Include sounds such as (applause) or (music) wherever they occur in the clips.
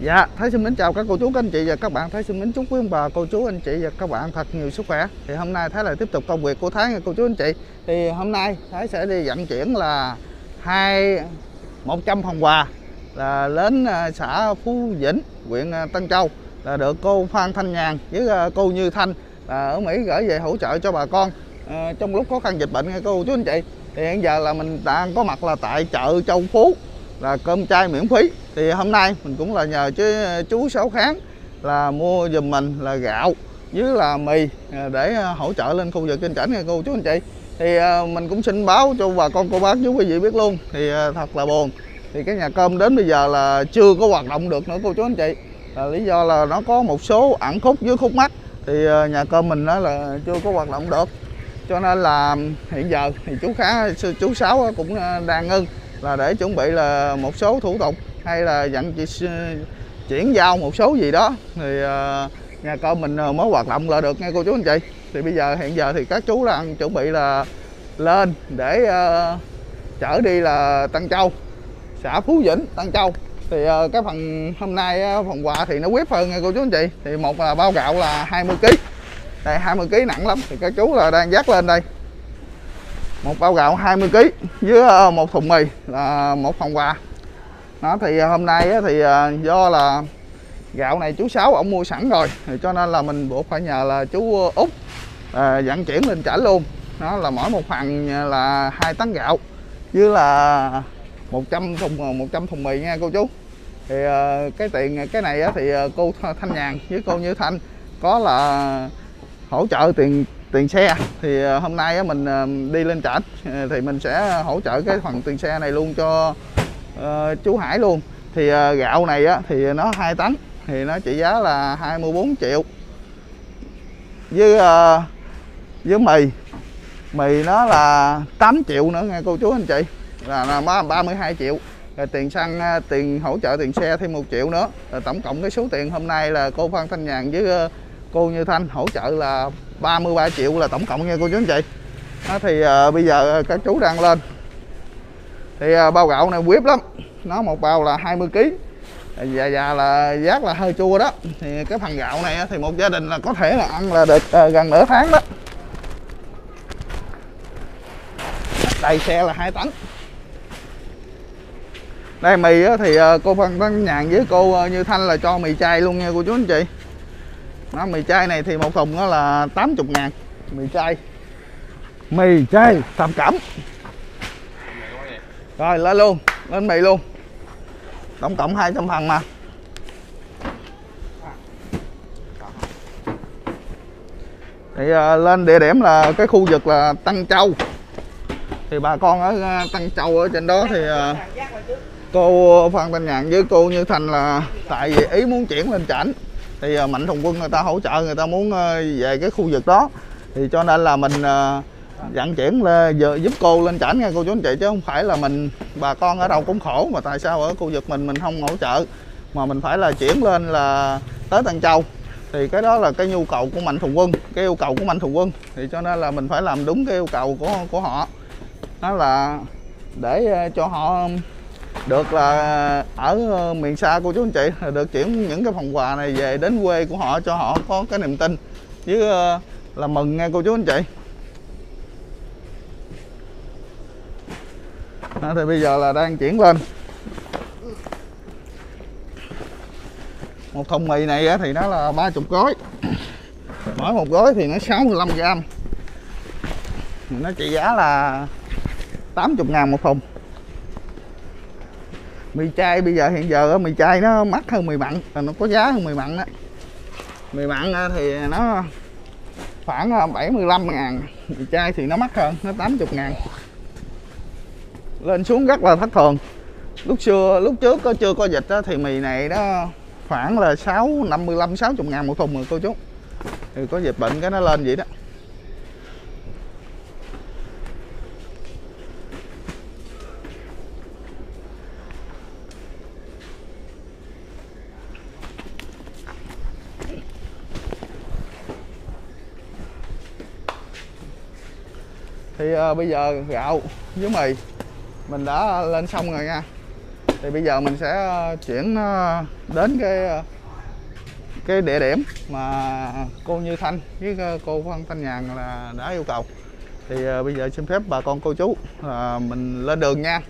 Dạ, Thái xin mến chào các cô chú, các anh chị và các bạn. Thái xin mến chúc quý ông bà, cô chú, anh chị và các bạn thật nhiều sức khỏe. Thì hôm nay Thái lại tiếp tục công việc của Thái nha cô chú, anh chị. Thì hôm nay Thái sẽ đi vận chuyển là hai một trăm phần quà là đến à, xã Phú Vĩnh, huyện à, Tân Châu là được cô Phan Thanh Nhàn với à, cô Như Thanh là ở Mỹ gửi về hỗ trợ cho bà con à, trong lúc khó khăn dịch bệnh nha cô chú anh chị. Thì hiện giờ là mình đang có mặt là tại chợ Châu Phú là cơm chay miễn phí. Thì hôm nay mình cũng là nhờ chứ, chú Sáu Kháng là mua giùm mình là gạo với là mì à, để à, hỗ trợ lên khu vực trên cảnh nha cô, chú anh chị. Thì à, mình cũng xin báo cho bà con, cô bác chú quý vị biết luôn. Thì thật là buồn. Thì cái nhà cơm đến bây giờ là chưa có hoạt động được nữa cô chú anh chị. Là lý do là nó có một số ẩn khúc dưới khúc mắt. Thì nhà cơm mình đó là chưa có hoạt động được. Cho nên là hiện giờ thì chú khá chú sáu cũng đang ngưng là để chuẩn bị là một số thủ tục hay là dặn chuyển giao một số gì đó. Thì ờ, nhà cơm mình ờ, mới hoạt động lại được nghe cô chú anh chị. Thì bây giờ hiện giờ thì các chú đang chuẩn bị là lên để uh, chở đi là Tân Châu xã Phú Vĩnh Tân Châu. Thì uh, cái phần hôm nay uh, phần quà thì nó quyết hơn nghe cô chú anh chị. Thì một là bao gạo là 20 kg đây 20 kg nặng lắm. Thì các chú là đang dắt lên đây một bao gạo 20 kg với ờ, một thùng mì là một phần quà. Nó thì ờ, hôm nay thì ờ, do là gạo này chú sáu ông mua sẵn rồi thì cho nên là mình buộc phải nhờ là chú út à, vận chuyển lên trả luôn. Nó là mỗi một phần là hai tấn gạo với là 100 thùng 100 thùng mì nha cô chú. Thì cái tiền cái này thì cô Thanh Nhàn với cô Như Thanh có là hỗ trợ tiền tiền xe. Thì ờ, hôm nay mình ờ, đi lên trển ờ, thì mình sẽ hỗ trợ cái phần tiền xe này luôn cho chú Hải luôn. Thì gạo này thì nó 2 tấn thì nó trị giá là 24 triệu. Với với mì mì nó là 8 triệu nữa nghe cô chú anh chị. Là, là 32 triệu. Rồi tiền xăng tiền hỗ trợ tiền xe thêm một triệu nữa. Rồi tổng cộng cái số tiền hôm nay là cô Phan Thanh Nhàn với cô Như Thanh hỗ trợ là 33 triệu là tổng cộng nha cô chú anh chị. Đó, thì à, bây giờ các chú đang lên. Thì à, bao gạo này quyết lắm. Nó một bao là 20 kg và già là giác là hơi chua đó. Thì cái phần gạo này thì một gia đình là có thể là ăn là được à, gần nửa tháng đó. Đầy xe là hai tấn. Đây mì thì cô phân Văn Nhàn với cô Như Thanh là cho mì chay luôn nha cô chú anh chị đó, mì chay này thì một thùng đó là 80 ngàn. Mì chay. Mì chay tầm cẩm. Rồi lên luôn lên mì luôn. Tổng cộng 200 phần mà. Thì uh, lên địa điểm là cái khu vực là Tân Châu. Thì bà con ở uh, Tân Châu ở trên đó thì uh, cô Phan Thanh Nhàn với cô Như Thành là tại vì ý muốn chuyển lên chảnh thì ờ, mạnh thường quân người ta hỗ trợ người ta muốn ờ, về cái khu vực đó. Thì cho nên là mình ờ, à, vận chuyển lên giúp cô lên chảnh nha cô chú anh chị chứ không phải là mình bà con ở đâu cũng khổ mà tại sao ở khu vực mình mình không hỗ trợ. Mà mình phải là chuyển lên là tới Tân Châu. Thì cái đó là cái nhu cầu của mạnh thường quân cái yêu cầu của mạnh thường quân. Thì cho nên là mình phải làm đúng cái yêu cầu của của họ. Đó là để cho họ được là ở ờ, miền xa cô chú anh chị được chuyển những cái phần quà này về đến quê của họ cho họ có cái niềm tin. Chứ ờ, là mừng nghe cô chú anh chị. Đó, thì bây giờ là đang chuyển lên. Một thùng mì này thì nó là 30 gói. Mỗi một gói thì nó 65 gram nó trị giá là 80 ngàn một thùng mì chay bây giờ hiện giờ mì chay nó mắc hơn mì mặn nó có giá hơn mì mặn á. Mì mặn à, thì nó khoảng à, 75 ngàn mì chay thì nó mắc hơn nó 80 ngàn. Lên xuống rất là thất thường. Lúc xưa lúc trước có chưa có dịch đó, thì mì này đó khoảng là 6 55 60 ngàn một thùng rồi cô chú. Thì có dịch bệnh cái nó lên vậy đó. Thì uh, bây giờ gạo với mì mình đã lên xong rồi nha. Thì bây giờ mình sẽ ờ, chuyển ờ, đến cái cái địa điểm mà cô Như Thanh với cô Phan Thanh Nhàn là đã yêu cầu. Thì bây giờ xin phép bà con cô chú mình lên đường nha.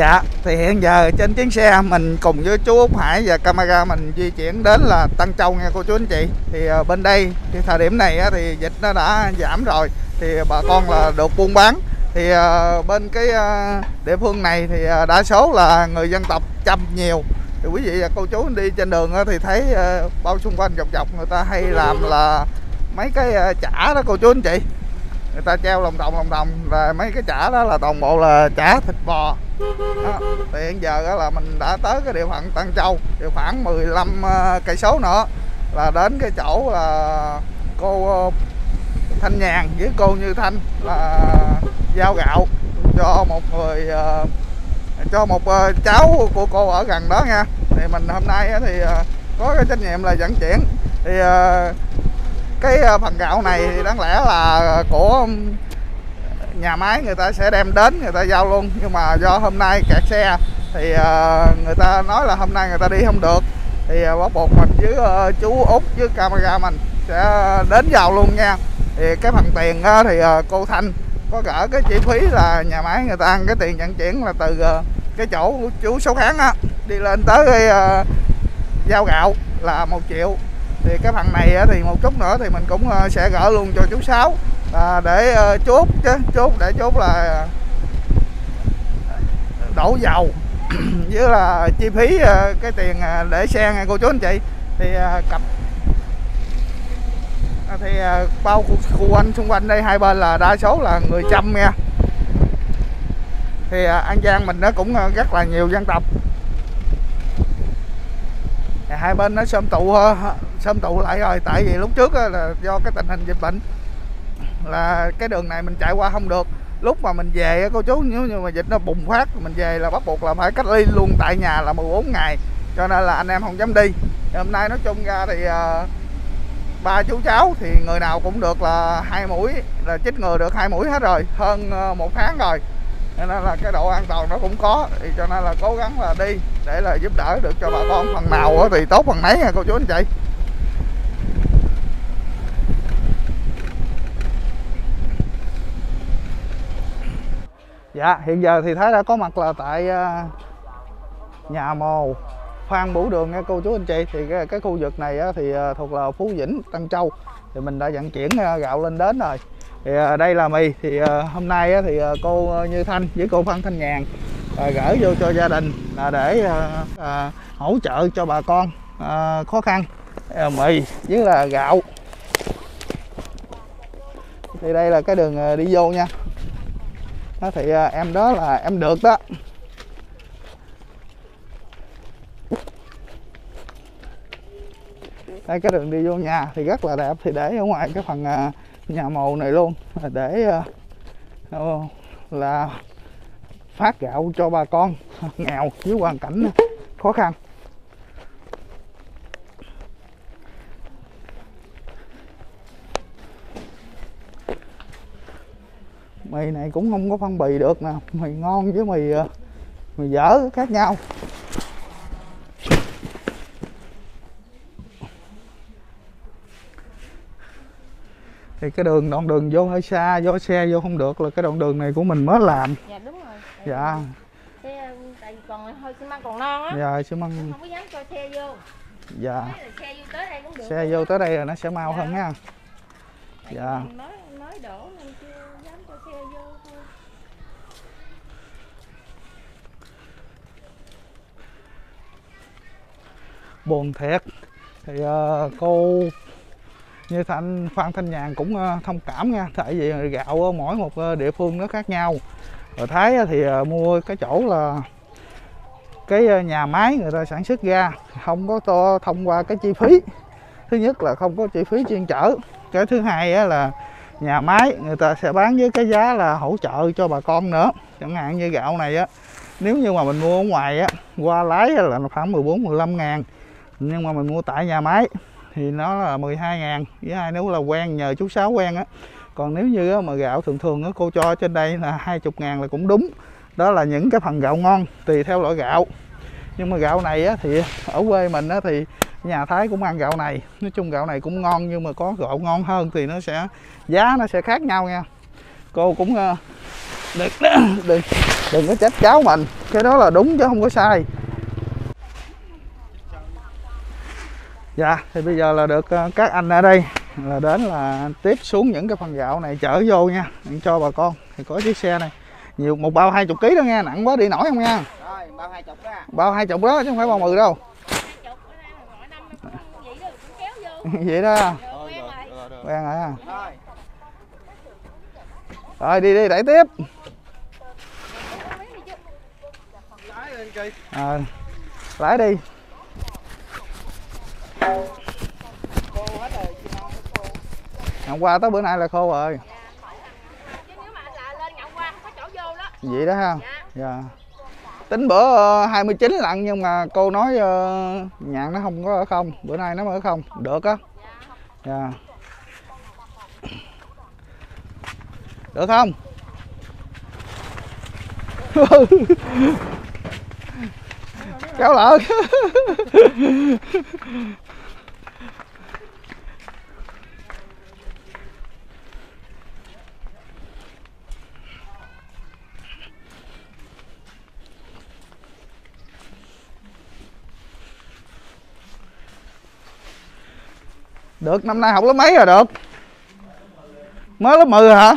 Dạ, thì hiện giờ trên chuyến xe mình cùng với chú Úc Hải và camera mình di chuyển đến là Tân Châu nha cô chú anh chị. Thì ờ, bên đây, thì thời điểm này thì dịch nó đã giảm rồi Thì bà con là được buôn bán. Thì ờ, bên cái ờ, địa phương này thì đa số là người dân tộc chăm nhiều. Thì quý vị và cô chú đi trên đường thì thấy bao xung quanh dọc dọc người ta hay làm là mấy cái chả đó cô chú anh chị người ta treo lòng đồng lòng đồng và mấy cái chả đó là toàn bộ là chả thịt bò. Đó. thì hiện giờ đó là mình đã tới cái địa phận Tân Châu. Thì khoảng 15 à, cây số nữa là đến cái chỗ là cô ờ, Thanh Nhàn với cô Như Thanh là giao gạo cho một người ờ, cho một ờ, cháu của cô ở gần đó nha. Thì mình hôm nay thì có cái trách nhiệm là vận chuyển. Thì cái ờ, phần gạo này thì đáng lẽ là của nhà máy người ta sẽ đem đến người ta giao luôn. Nhưng mà do hôm nay kẹt xe thì ờ, người ta nói là hôm nay người ta đi không được. Thì ờ, bắt buộc mình với chú út với camera mình sẽ đến giao luôn nha. Thì cái phần tiền thì cô thanh có gỡ cái chi phí là nhà máy người ta ăn cái tiền vận chuyển là từ cái chỗ chú số kháng á đi lên tới cái uh, giao gạo là một triệu thì cái phần này thì một chút nữa thì mình cũng ờ, sẽ gỡ luôn cho chú sáu. À, để ờ, chốt chứ chốt để chốt là đổ dầu (clears throat) với là chi phí ờ, cái tiền để xe nha cô chú anh chị. Thì cặp à, thì bao khu, khu anh xung quanh đây hai bên là đa số là người chăm nha. Thì An Giang mình nó cũng rất là nhiều dân tộc thì hai bên nó xôm tụ xôm tụ lại rồi tại vì lúc trước là do cái tình hình dịch bệnh là cái đường này mình chạy qua không được. Lúc mà mình về cô chú nếu như mà dịch nó bùng phát mình về là bắt buộc là phải cách ly luôn tại nhà là 14 ngày cho nên là anh em không dám đi. Thì hôm nay nói chung ra thì uh, ba chú cháu thì người nào cũng được là hai mũi là chích ngừa được hai mũi hết rồi hơn uh, một tháng rồi cho nên là cái độ an toàn nó cũng có. Thì cho nên là cố gắng là đi để là giúp đỡ được cho bà con phần nào thì tốt phần nấy nha cô chú anh chị. Dạ, hiện giờ thì Thái đã có mặt là tại à, nhà mồ Phan Bửu Đường nha cô chú anh chị. Thì cái, cái khu vực này thì à, thuộc là Phú Vĩnh, Tân Châu. Thì mình đã vận chuyển à, gạo lên đến rồi. Thì ờ, đây là mì. Thì ờ, hôm nay thì ờ, cô Như Thanh với cô Phan Thanh Nhàn gửi vô cho gia đình là để hỗ trợ cho bà con khó khăn. Mì với là gạo. Thì đây là cái đường đi vô nha. Đó thì à, em đó là em được đó. Đây cái đường đi vô nhà thì rất là đẹp. Thì để ở ngoài cái phần à, nhà màu này luôn. Để ờ, ờ, là phát gạo cho bà con. (laughs) Nghèo với hoàn cảnh khó khăn. Mì này cũng không có phân bì được nè. Mì ngon với mì ờ, mì dở khác nhau. Thì cái đường đoạn đường vô hơi xa do xe vô không được là cái đoạn đường này của mình mới làm. Dạ đúng rồi. Dạ. Cái ờ, tại vì còn hơi xi măng còn non á. Dạ xi măng. Không có dám cho xe vô. Dạ. Xe vô tới đây cũng được. Xe vô tới đây là nó sẽ mau dạ. hơn nha dạ. mới mới đổ nên chưa dám cho xe vô thôi. Buồn thiệt thì uh, cô như thanh phan thanh nhàn cũng ờ, thông cảm nha, tại vì gạo mỗi một ờ, địa phương nó khác nhau. Rồi thái ờ, thì mua cái chỗ là cái nhà máy người ta sản xuất ra, không có to, thông qua cái chi phí. Thứ nhất là không có chi phí chuyên chở cái thứ hai là nhà máy người ta sẽ bán với cái giá là hỗ trợ cho bà con nữa. Chẳng hạn như gạo này á, nếu như mà mình mua ở ngoài á, qua lái là khoảng 14 15 ngàn. Nhưng mà mình mua tại nhà máy thì nó là 12 ngàn với hai nếu là quen nhờ chú Sáu quen á. Còn nếu như mà gạo thường thường á, cô cho trên đây là 20 ngàn là cũng đúng. Đó là những cái phần gạo ngon tùy theo loại gạo. Nhưng mà gạo này á, thì ở quê mình á, thì nhà Thái cũng ăn gạo này. Nói chung gạo này cũng ngon nhưng mà có gạo ngon hơn thì nó sẽ giá nó sẽ khác nhau nha. Cô cũng ờ, đừng, (coughs) đừng, đừng có trách cháu mình. Cái đó là đúng chứ không có sai. Dạ thì bây giờ là được ờ, các anh ở đây là đến là tiếp xuống những cái phần gạo này chở vô nha cho bà con. Thì có chiếc xe này nhiều một bao hai chục ký đó nghe nặng quá đi nổi không nha? Rồi, bao hai chục đó. bao hai chục đó chứ không phải bao mười đâu. (laughs) Vậy đó. Cũng kéo vô vậy đó rồi quen rồi quen rồi ha. Rồi, rồi đi đi đẩy tiếp. Lái lên kì. à, lái đi Cô hết rồi, chị non cô. Hôm qua tới bữa nay là khô rồi. Đó. Vậy đó ha. Dạ. Dạ. Tính bữa ờ, 29 lận nhưng mà cô nói ờ, nhạn nó không có ở không bữa nay nó mới ở không. Được á. Dạ. Được không? (laughs) Kéo lợn (laughs) được năm nay học lớp mấy rồi được? Mới lớp 10 hả?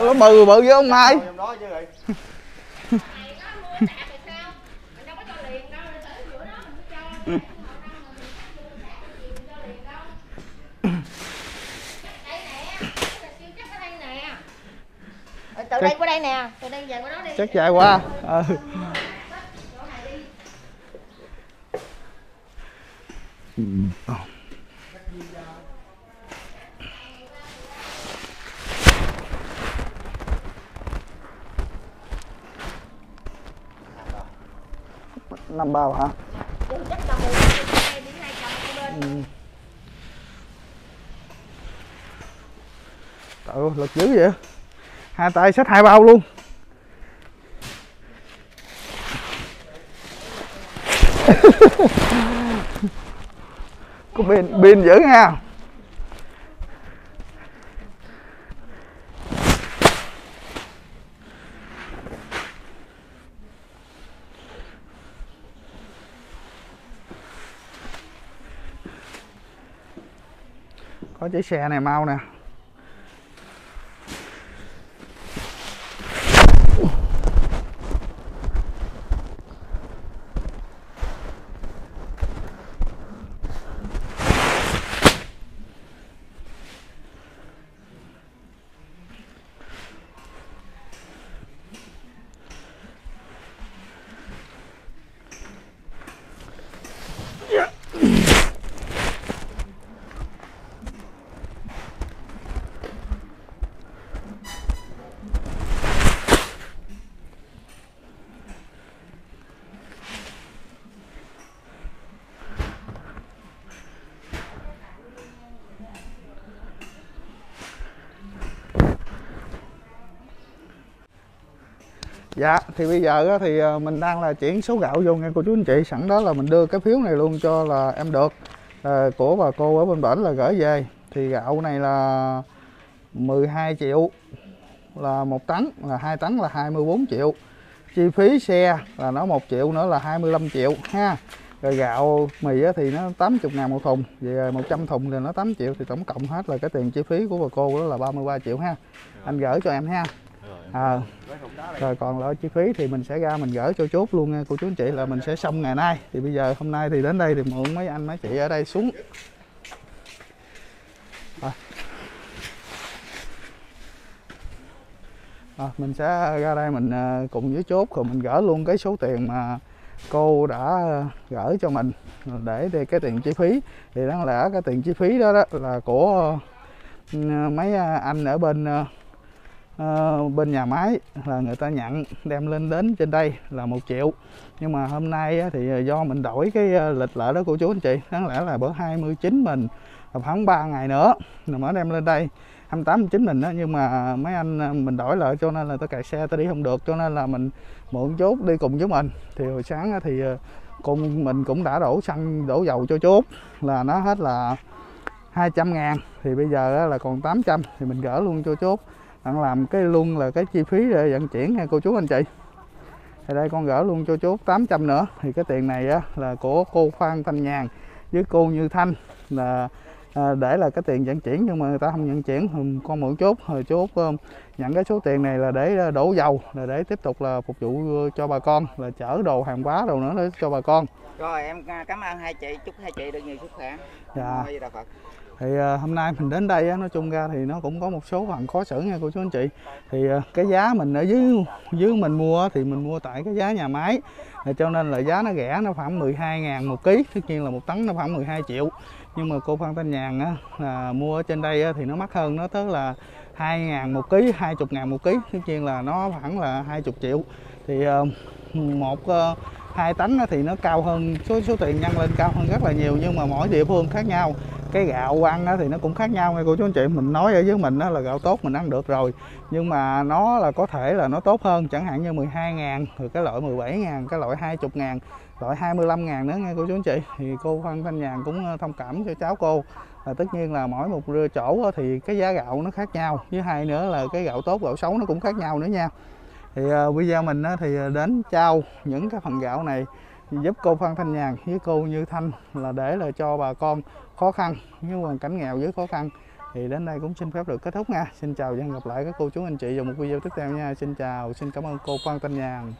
Lớp 10 bự với ông mai. Trong đó chứ rồi. này nó mưa tạt thì sao mình đâu có cho liền đâu để tới giữa đó mình mới cho đây nè siêu chắc ở đây nè từ đây qua đây nè từ đây về qua đó đi. Chắc dài qua ừ năm bao hả? Ủa, ừ. Ơi, lực dữ vậy. Hai tay xách hai bao luôn. (laughs) có bên pin dữ nha có chiếc xe này mau nè. Dạ thì bây giờ thì ờ, mình đang là chuyển số gạo vô nghe cô chú anh chị. Sẵn đó là mình đưa cái phiếu này luôn cho là em được. À, Của bà cô ở bên bển là gửi về. Thì gạo này là 12 triệu là một tấn là hai tấn là 24 triệu. Chi phí xe là nó một triệu nữa là 25 triệu ha. Rồi gạo mì thì nó 80 ngàn một thùng Về 100 thùng thì nó 8 triệu Thì tổng cộng hết là cái tiền chi phí của bà cô đó là 33 triệu ha. Anh gửi cho em ha à, rồi còn lại chi phí thì mình sẽ ra mình gửi cho chốt luôn nha. Cô chú anh chị là mình sẽ xong ngày nay. Thì bây giờ hôm nay thì đến đây thì mượn mấy anh mấy chị ở đây xuống. Rồi. À, mình sẽ ra đây mình ờ, cùng với chốt rồi mình gửi luôn cái số tiền mà cô đã gửi cho mình để thì cái tiền chi phí. Thì đáng lẽ cái tiền chi phí đó, đó là của ừ, mấy ờ, anh ở bên Ờ, bên nhà máy là người ta nhận đem lên đến trên đây là một triệu. Nhưng mà hôm nay á, thì do mình đổi cái ờ, lịch lệ đó cô chú anh chị đáng lẽ là bữa 29 mình khoảng 3 ngày nữa rồi mới đem lên đây. 28 29 mình đó nhưng mà mấy anh ờ, mình đổi lại cho nên là tôi kẹt xe tôi đi không được cho nên là mình mượn chốt đi cùng với mình. Thì hồi sáng thì cùng mình cũng đã đổ xăng đổ dầu cho chốt là nó hết là 200 ngàn. Thì bây giờ là còn 800 thì mình gỡ luôn cho chốt bạn làm cái luôn là cái chi phí để vận chuyển nha cô chú anh chị thì đây con gỡ luôn cho chốt 800 nữa thì cái tiền này á là của cô Phan Thanh Nhàn với cô Như Thanh là à, để là cái tiền vận chuyển nhưng mà người ta không nhận chuyển thì con mượn chốt rồi chốt ờ, nhận cái số tiền này là để ờ, đổ dầu là để tiếp tục là phục vụ cho bà con là chở đồ hàng hóa đồ nữa để cho bà con Rồi em à, cảm ơn hai chị, chúc hai chị được nhiều sức khỏe. Dạ. Phật thì à, hôm nay mình đến đây á, nói chung ra thì nó cũng có một số phần khó xử nha cô chú anh chị. Thì à, cái giá mình ở dưới dưới mình mua thì mình mua tại cái giá nhà máy. À, cho nên là giá nó rẻ nó khoảng 12 ngàn một ký tất nhiên là một tấn nó khoảng 12 triệu. Nhưng mà cô Phan Thanh Nhàn á, là mua ở trên đây á, thì nó mắc hơn nó tới là 2 ngàn một ký 20 ngàn một ký tất nhiên là nó khoảng là 20 triệu. Thì à, một à, hai tấn thì nó cao hơn số số tiền nhân lên cao hơn rất là nhiều nhưng mà mỗi địa phương khác nhau cái gạo ăn đó thì nó cũng khác nhau nghe cô chú anh chị. Mình nói ở với mình đó là gạo tốt mình ăn được rồi nhưng mà nó là có thể là nó tốt hơn chẳng hạn như 12 ngàn rồi cái loại 17 ngàn cái loại 20 ngàn loại 25 ngàn nữa nghe cô chú anh chị. Thì cô Phan Thanh Nhàn cũng ờ, thông cảm cho cháu cô. Là tất nhiên là mỗi một chỗ thì cái giá gạo nó khác nhau. Với hai nữa là cái gạo tốt gạo xấu nó cũng khác nhau nữa nha. Thì ờ, uh, video mình thì ờ, đến trao những cái phần gạo này giúp cô Phan Thanh Nhàn với cô Như Thanh là để là cho bà con khó khăn, những hoàn cảnh nghèo với khó khăn. Thì đến đây cũng xin phép được kết thúc nha. Xin chào và hẹn gặp lại các cô chú anh chị vào một video tiếp theo nha. Xin chào, xin cảm ơn cô Phan Thanh Nhàn.